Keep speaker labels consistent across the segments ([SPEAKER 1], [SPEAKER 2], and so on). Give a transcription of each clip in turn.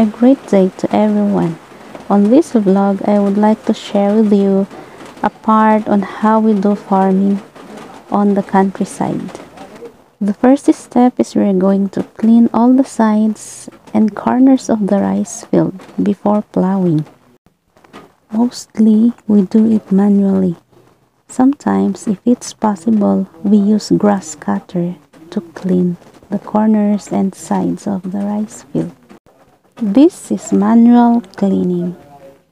[SPEAKER 1] A great day to everyone. On this vlog, I would like to share with you a part on how we do farming on the countryside. The first step is we're going to clean all the sides and corners of the rice field before plowing. Mostly, we do it manually. Sometimes, if it's possible, we use grass cutter to clean the corners and sides of the rice field. This is manual cleaning.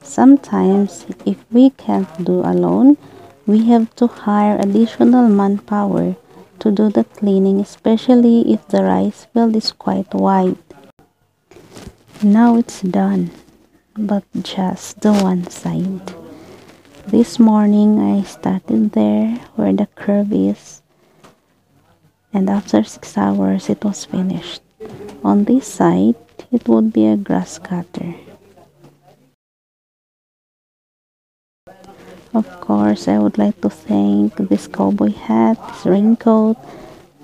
[SPEAKER 1] Sometimes, if we can't do alone, we have to hire additional manpower to do the cleaning, especially if the rice field is quite wide. Now it's done, but just the one side. This morning I started there where the curve is and after 6 hours it was finished. On this side, it would be a grass cutter. Of course, I would like to thank this cowboy hat, this raincoat,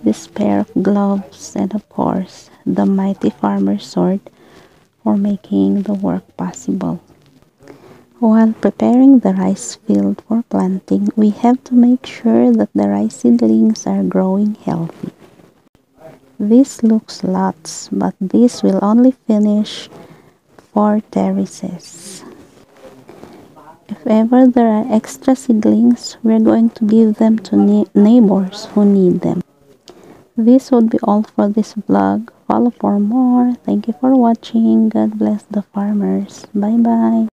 [SPEAKER 1] this pair of gloves, and of course, the mighty farmer sword for making the work possible. While preparing the rice field for planting, we have to make sure that the rice seedlings are growing healthy. This looks lots, but this will only finish four terraces. If ever there are extra seedlings, we're going to give them to neighbors who need them. This would be all for this vlog. Follow for more. Thank you for watching. God bless the farmers. Bye bye.